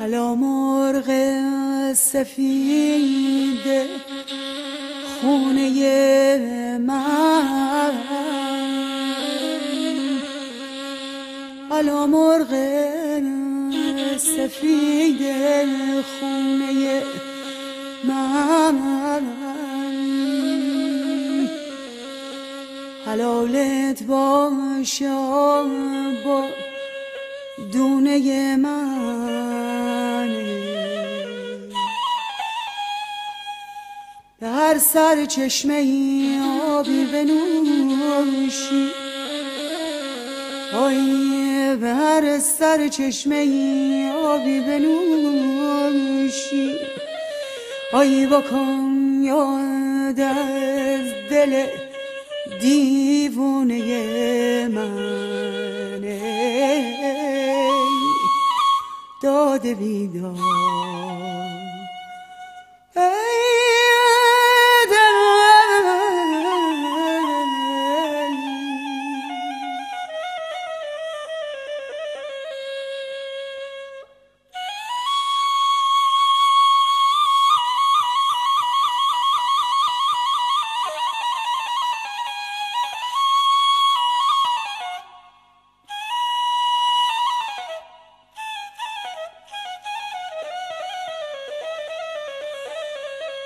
الا مرغ سفید خونه من. الا مرغ سفید خونه من. حلالت باشم با دونه من به هر سر چشمه ای آبی بنوشی. آی به هر سر چشمه ای آبی بنوشی. آی بکن یاد از دل دیوونه من داده بیدار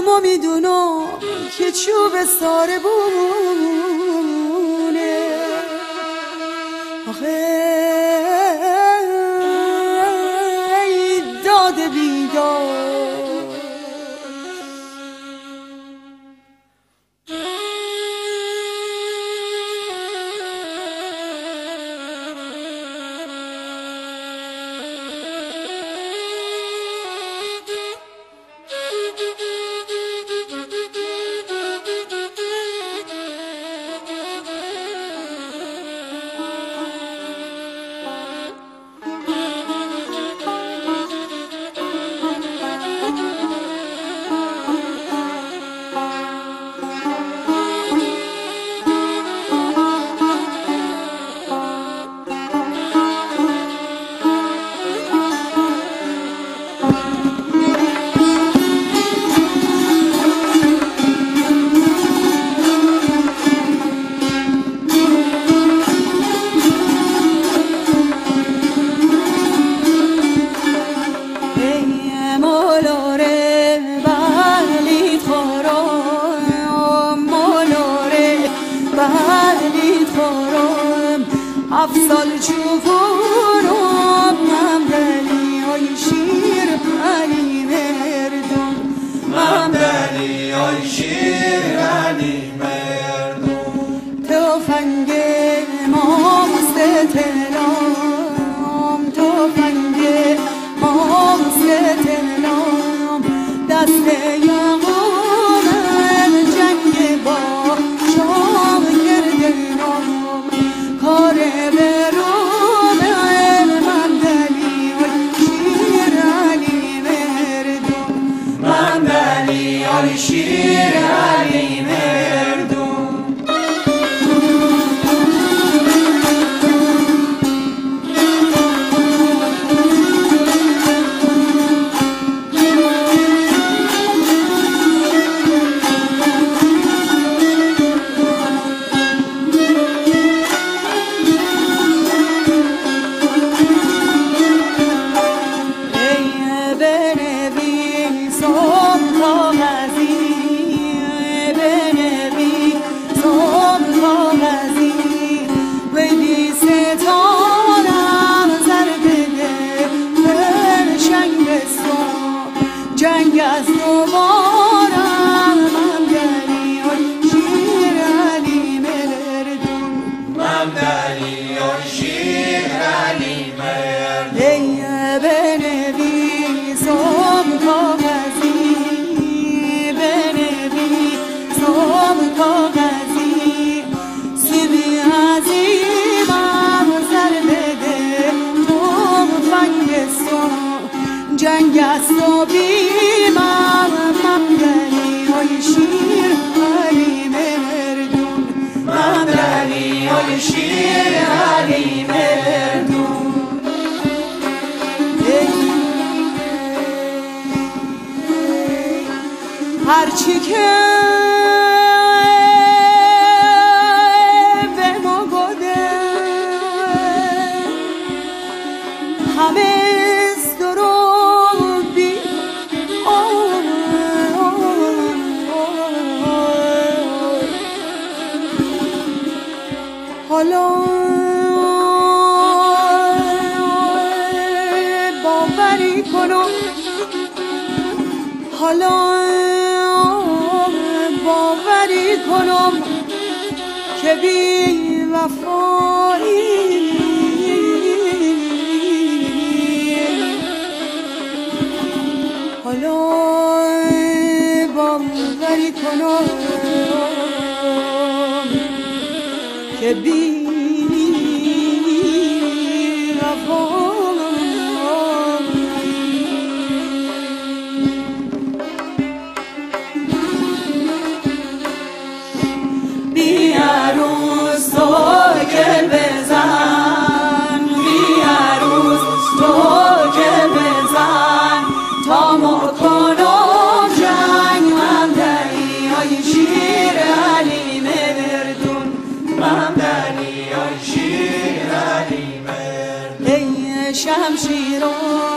ما می‌دونم که چوب ساره بونه. آخه افسال چوبونم من بلی های شیر علی مردم. من بلی ای شیر علی مردم. تفنگ ماست تلام تفنگ ماست تلام دست شیر علی مرد لیه بنویسم کاغذی بنویسم سی سیبی عظیمم سر بده تو فنگ جنگ است هرچی که به ما گده همه بی حالا باوری کنم. حالا کنم که بی وفا she at all.